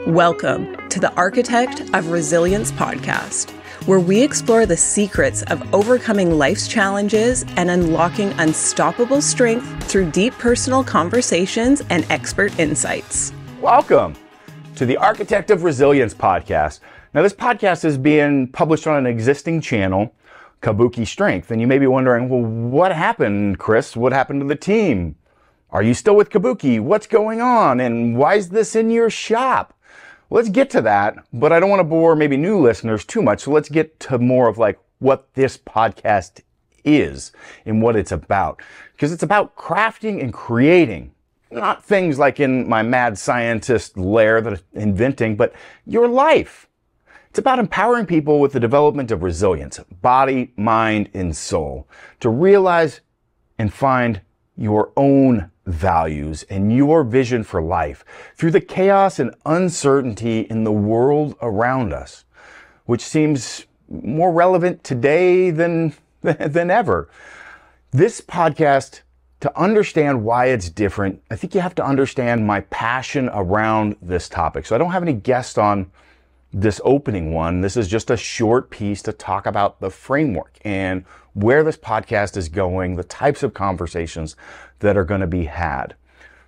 Welcome to the Architect of Resilience podcast, where we explore the secrets of overcoming life's challenges and unlocking unstoppable strength through deep personal conversations and expert insights. Welcome to the Architect of Resilience podcast. Now, this podcast is being published on an existing channel, Kabuki Strength. And you may be wondering, well, what happened, Chris? What happened to the team? Are you still with Kabuki? What's going on? And why is this in your shop? Let's get to that, but I don't want to bore maybe new listeners too much. So let's get to more of like what this podcast is and what it's about. Because it's about crafting and creating, not things like in my mad scientist lair that I'm inventing, but your life. It's about empowering people with the development of resilience, body, mind, and soul to realize and find your own values and your vision for life through the chaos and uncertainty in the world around us, which seems more relevant today than, than ever. This podcast, to understand why it's different, I think you have to understand my passion around this topic. So I don't have any guests on this opening one. This is just a short piece to talk about the framework and where this podcast is going, the types of conversations that are going to be had.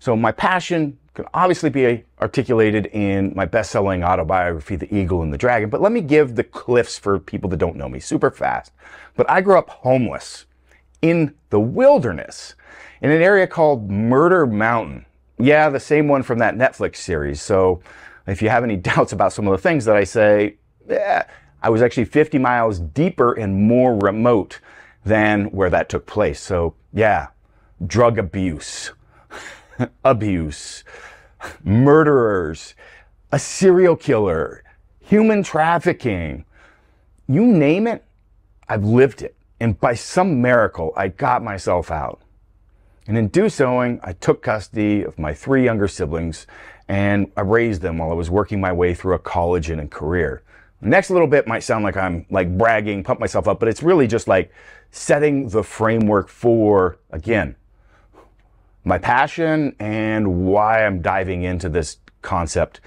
So my passion can obviously be articulated in my best-selling autobiography, The Eagle and the Dragon, but let me give the cliffs for people that don't know me super fast. But I grew up homeless in the wilderness in an area called Murder Mountain. Yeah, the same one from that Netflix series. So if you have any doubts about some of the things that I say, I was actually 50 miles deeper and more remote than where that took place. So yeah, drug abuse, abuse, murderers, a serial killer, human trafficking, you name it, I've lived it. And by some miracle, I got myself out. And in do so, I took custody of my three younger siblings and I raised them while I was working my way through a college and a career. The next little bit might sound like I'm like bragging, pump myself up, but it's really just like setting the framework for, again, my passion and why I'm diving into this concept.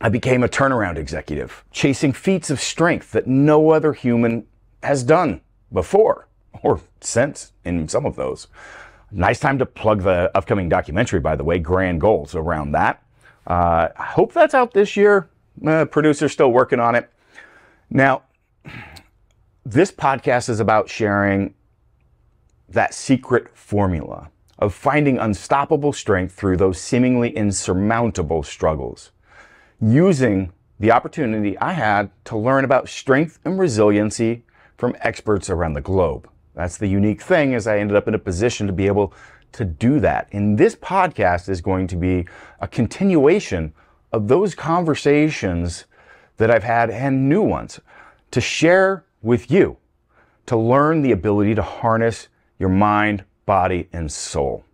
I became a turnaround executive, chasing feats of strength that no other human has done before or since in some of those. Nice time to plug the upcoming documentary, by the way, Grand Goals around that. Uh, I hope that's out this year. Uh, producer's still working on it. Now, this podcast is about sharing that secret formula of finding unstoppable strength through those seemingly insurmountable struggles. Using the opportunity I had to learn about strength and resiliency from experts around the globe. That's the unique thing is I ended up in a position to be able to do that. And this podcast is going to be a continuation of those conversations that I've had and new ones to share with you, to learn the ability to harness your mind, body, and soul.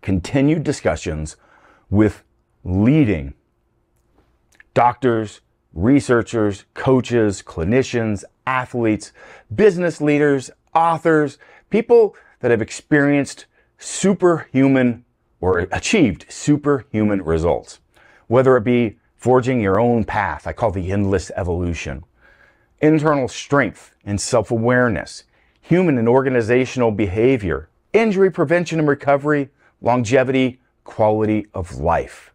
Continued discussions with leading doctors, researchers, coaches, clinicians, athletes, business leaders, authors, people that have experienced superhuman or achieved superhuman results. Whether it be forging your own path, I call the endless evolution, internal strength and self-awareness, human and organizational behavior, injury prevention and recovery, longevity, quality of life.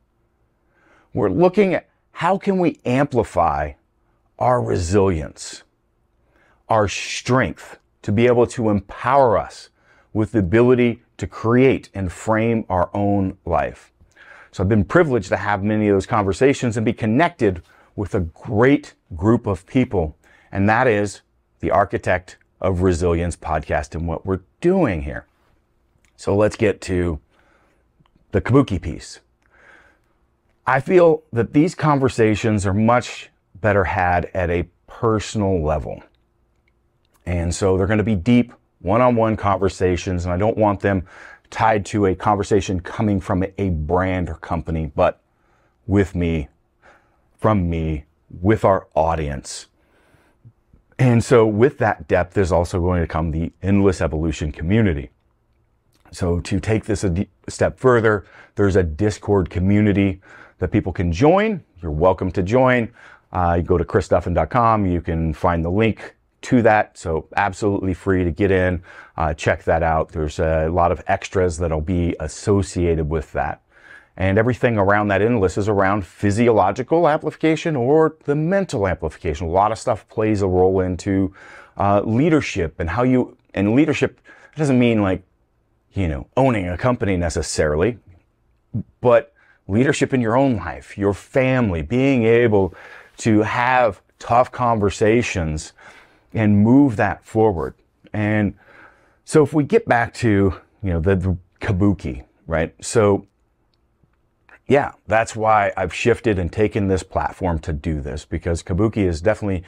We're looking at how can we amplify our resilience, our strength to be able to empower us with the ability to create and frame our own life. So I've been privileged to have many of those conversations and be connected with a great group of people. And that is the Architect of Resilience podcast and what we're doing here. So let's get to the Kabuki piece. I feel that these conversations are much better had at a personal level. And so they're going to be deep one-on-one conversations, and I don't want them tied to a conversation coming from a brand or company, but with me, from me, with our audience. And so with that depth is also going to come the endless evolution community. So to take this a step further, there's a Discord community that people can join. you're welcome to join. Uh, you go to chrisduffin.com. You can find the link to that. So absolutely free to get in. Uh, check that out. There's a lot of extras that'll be associated with that. And everything around that endless is around physiological amplification or the mental amplification. A lot of stuff plays a role into uh, leadership and how you, and leadership doesn't mean like, you know, owning a company necessarily, but leadership in your own life, your family, being able to have tough conversations and move that forward. And so if we get back to, you know, the, the kabuki, right? So yeah, that's why I've shifted and taken this platform to do this because Kabuki is definitely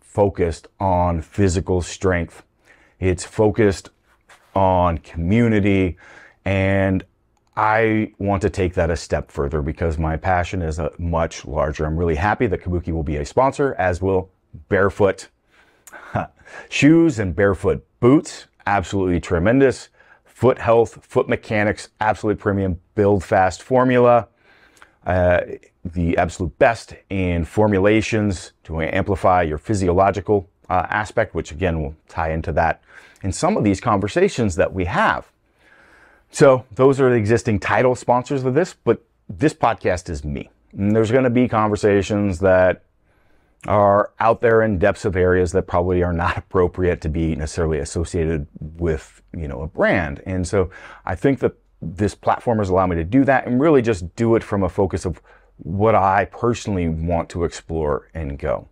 focused on physical strength. It's focused on community and I want to take that a step further because my passion is a much larger. I'm really happy that Kabuki will be a sponsor, as will Bearfoot shoes and Bearfoot boots. Absolutely tremendous foot health, foot mechanics, absolute premium, build fast formula. Uh, the absolute best in formulations to amplify your physiological uh, aspect, which again will tie into that in some of these conversations that we have. So those are the existing title sponsors of this, but this podcast is me. And there's going to be conversations that are out there in depths of areas that probably are not appropriate to be necessarily associated with, you know, a brand. And so I think that this platform has allowed me to do that and really just do it from a focus of what I personally want to explore and go.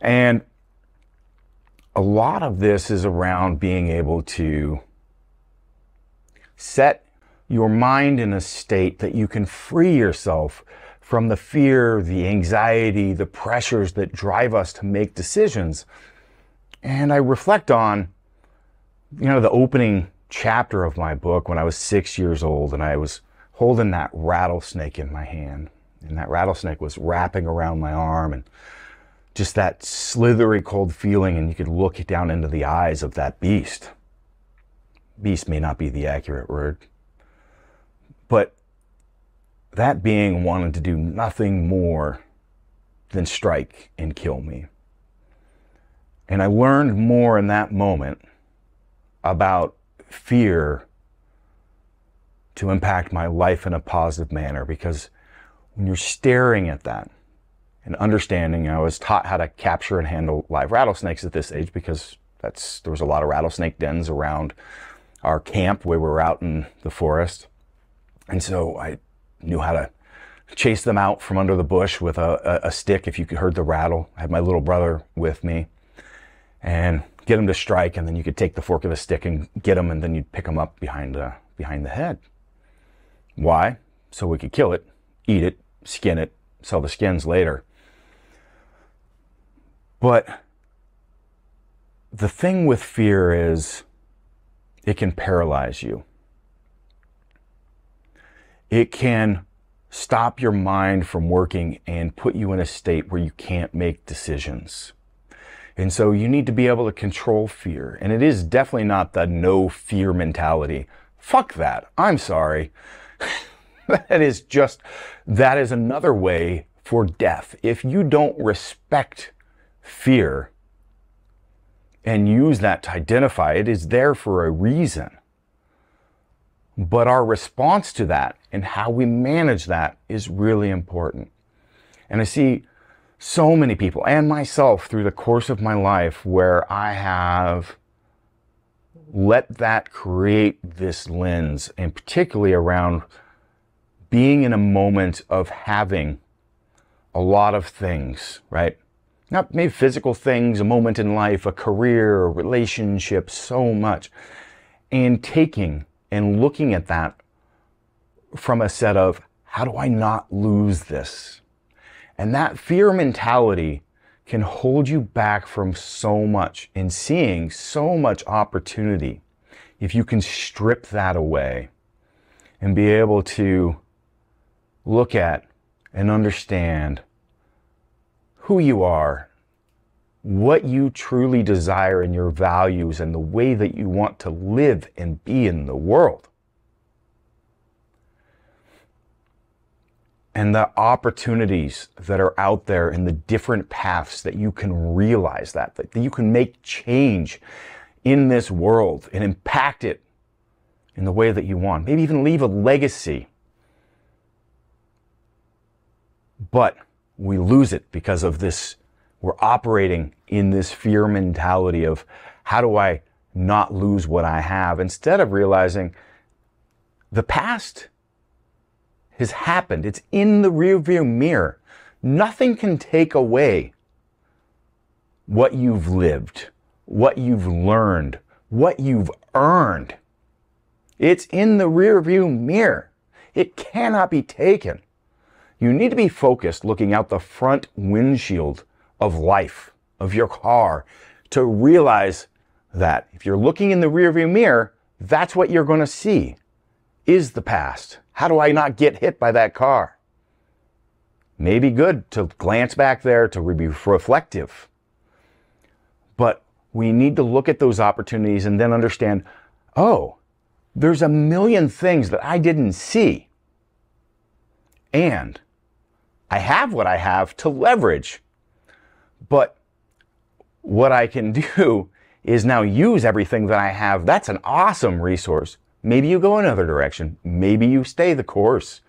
And a lot of this is around being able to set your mind in a state that you can free yourself from the fear, the anxiety, the pressures that drive us to make decisions. And I reflect on, you know, the opening chapter of my book when I was six years old and I was holding that rattlesnake in my hand. And that rattlesnake was wrapping around my arm and just that slithery cold feeling. And you could look down into the eyes of that beast. Beast may not be the accurate word, but that being wanted to do nothing more than strike and kill me. And I learned more in that moment about fear to impact my life in a positive manner because when you're staring at that and understanding, I was taught how to capture and handle live rattlesnakes at this age because that's there was a lot of rattlesnake dens around our camp where we were out in the forest. And so I knew how to chase them out from under the bush with a, a, a stick if you heard the rattle. I had my little brother with me and get them to strike, and then you could take the fork of the stick and get them, and then you'd pick them up behind the, behind the head. Why? So we could kill it, eat it, skin it, sell the skins later. But the thing with fear is it can paralyze you it can stop your mind from working and put you in a state where you can't make decisions. And so you need to be able to control fear. And it is definitely not the no fear mentality. Fuck that. I'm sorry. that is just, that is another way for death. If you don't respect fear and use that to identify it, is there for a reason. But our response to that and how we manage that is really important. And I see so many people and myself through the course of my life where I have let that create this lens, and particularly around being in a moment of having a lot of things, right? Not maybe physical things, a moment in life, a career, a relationship, so much. And taking and looking at that from a set of how do I not lose this? And that fear mentality can hold you back from so much and seeing so much opportunity if you can strip that away and be able to look at and understand who you are what you truly desire and your values and the way that you want to live and be in the world. and the opportunities that are out there and the different paths that you can realize that, that you can make change in this world and impact it in the way that you want. Maybe even leave a legacy. But we lose it because of this. We're operating in this fear mentality of how do I not lose what I have instead of realizing the past has happened. It's in the rearview mirror. Nothing can take away what you've lived, what you've learned, what you've earned. It's in the rearview mirror. It cannot be taken. You need to be focused looking out the front windshield of life, of your car, to realize that if you're looking in the rearview mirror, that's what you're going to see is the past. How do I not get hit by that car? Maybe good to glance back there to be reflective. But we need to look at those opportunities and then understand, oh, there's a million things that I didn't see. And I have what I have to leverage. But what I can do is now use everything that I have. That's an awesome resource. Maybe you go another direction. Maybe you stay the course.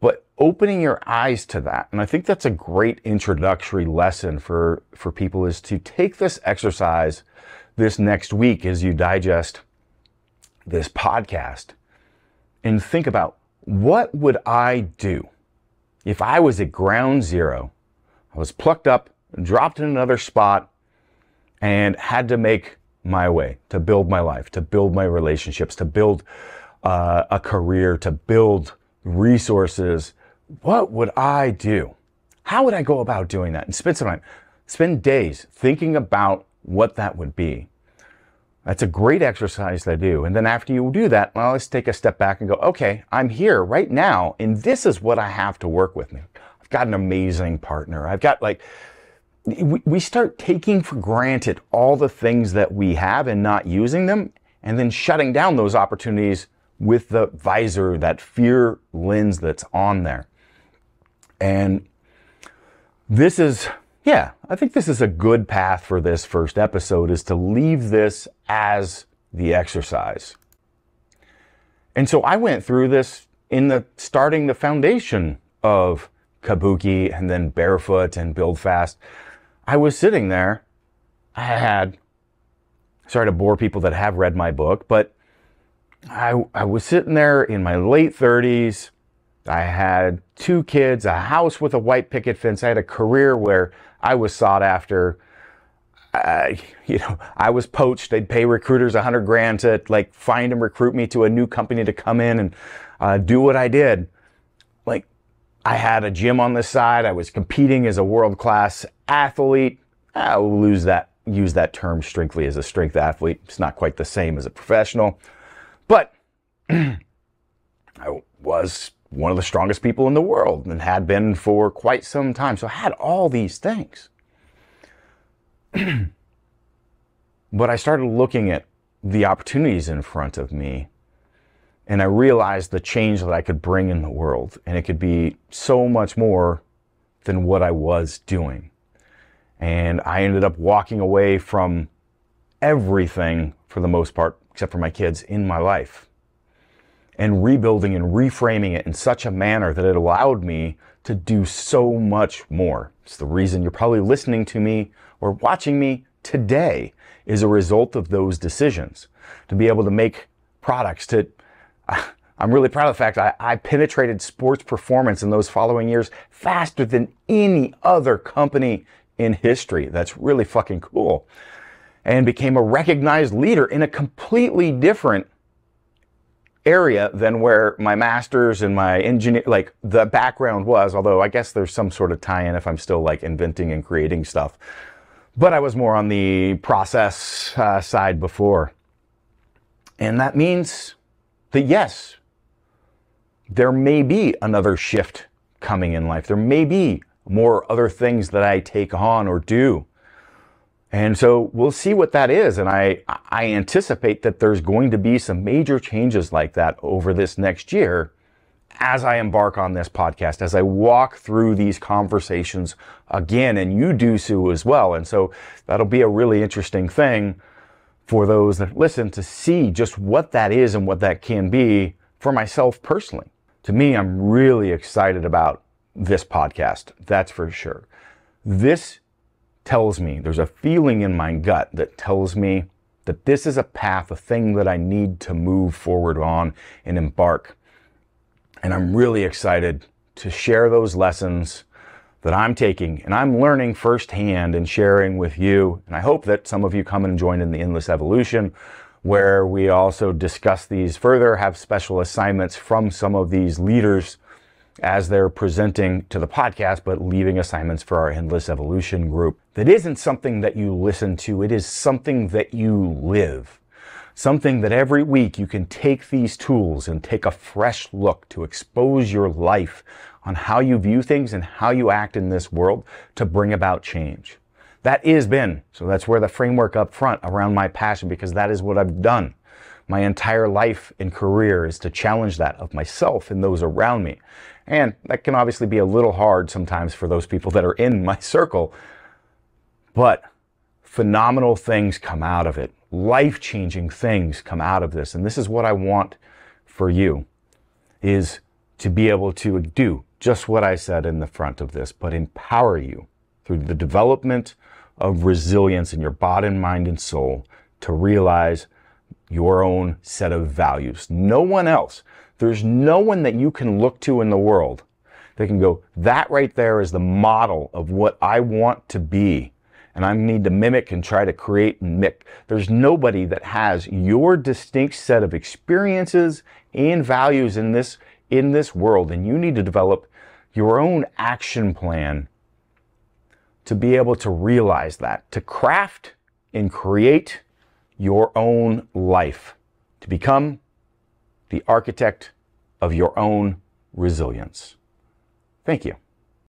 But opening your eyes to that, and I think that's a great introductory lesson for, for people is to take this exercise this next week as you digest this podcast and think about what would I do if I was at ground zero, I was plucked up, dropped in another spot, and had to make my way to build my life, to build my relationships, to build uh, a career, to build resources. What would I do? How would I go about doing that? And spend some time, spend days thinking about what that would be. That's a great exercise to do. And then after you do that, well, let's take a step back and go, okay, I'm here right now, and this is what I have to work with me. I've got an amazing partner. I've got like we start taking for granted all the things that we have and not using them, and then shutting down those opportunities with the visor, that fear lens that's on there. And this is, yeah, I think this is a good path for this first episode is to leave this as the exercise. And so I went through this in the starting the foundation of Kabuki and then Bearfoot and Build Fast. I was sitting there. I had, sorry to bore people that have read my book, but I, I was sitting there in my late 30s. I had two kids, a house with a white picket fence. I had a career where I was sought after. I, you know, I was poached. They'd pay recruiters a hundred grand to like find and recruit me to a new company to come in and uh, do what I did. Like I had a gym on the side. I was competing as a world class athlete. I'll lose that, use that term strictly as a strength athlete. It's not quite the same as a professional, but I was one of the strongest people in the world and had been for quite some time. So I had all these things. but I started looking at the opportunities in front of me and I realized the change that I could bring in the world. And it could be so much more than what I was doing. And I ended up walking away from everything for the most part, except for my kids, in my life. And rebuilding and reframing it in such a manner that it allowed me to do so much more. It's the reason you're probably listening to me or watching me today is a result of those decisions. To be able to make products, to I'm really proud of the fact I, I, penetrated sports performance in those following years faster than any other company in history. That's really fucking cool. And became a recognized leader in a completely different area than where my master's and my engineer, like the background was, although I guess there's some sort of tie-in if I'm still like inventing and creating stuff. But I was more on the process uh, side before. And that means that yes, there may be another shift coming in life. There may be more other things that I take on or do. And so we'll see what that is. And I, I anticipate that there's going to be some major changes like that over this next year as I embark on this podcast, as I walk through these conversations again, and you do so as well. And so that'll be a really interesting thing for those that listen to see just what that is and what that can be for myself personally. To me, I'm really excited about this podcast. That's for sure. This tells me there's a feeling in my gut that tells me that this is a path, a thing that I need to move forward on and embark. And I'm really excited to share those lessons that I'm taking and I'm learning firsthand and sharing with you. And I hope that some of you come and join in the Endless Evolution, where we also discuss these further, have special assignments from some of these leaders as they're presenting to the podcast, but leaving assignments for our Endless Evolution group. That isn't something that you listen to, it is something that you live. Something that every week you can take these tools and take a fresh look to expose your life on how you view things and how you act in this world to bring about change. That is been, so that's where the framework up front around my passion, because that is what I've done my entire life and career is to challenge that of myself and those around me. And that can obviously be a little hard sometimes for those people that are in my circle. But phenomenal things come out of it. Life changing things come out of this. And this is what I want for you is to be able to do just what I said in the front of this, but empower you through the development of resilience in your body, mind, and soul to realize your own set of values. No one else. There's no one that you can look to in the world that can go, that right there is the model of what I want to be. And I need to mimic and try to create and mimic. There's nobody that has your distinct set of experiences and values in this, in this world. And you need to develop your own action plan to be able to realize that, to craft and create your own life, to become the architect of your own resilience. Thank you.